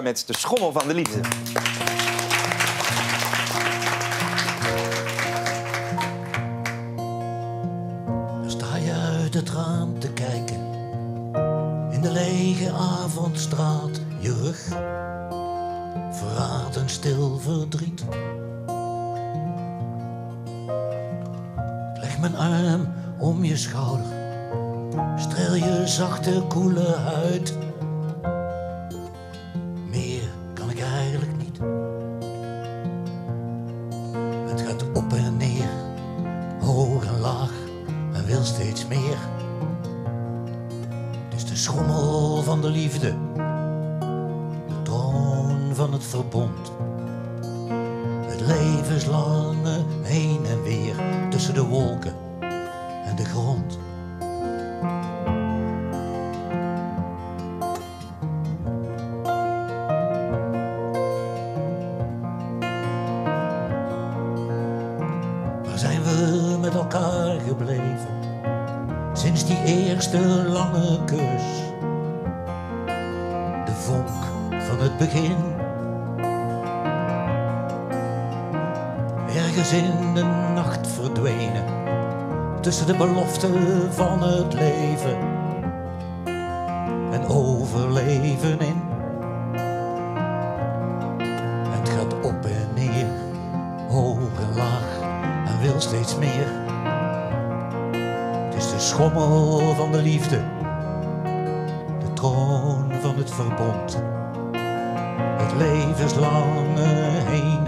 met de schommel van de liefde. Sta je uit het raam te kijken. In de lege avondstraat. Je rug verraadt een stil verdriet. Leg mijn arm om je schouder. Streel je zachte, koele huid. Op en neer, hoog en laag en wil steeds meer. Het is de schommel van de liefde, de troon van het verbond. Het levenslange heen en weer tussen de wolken en de grond. Met elkaar gebleven? Sinds die eerste lange kus. De vonk van het begin. Ergens in de nacht verdwenen. Tussen de beloften van het leven. En overleven steeds meer. Het is de schommel van de liefde, de troon van het verbond. Het levenslange heen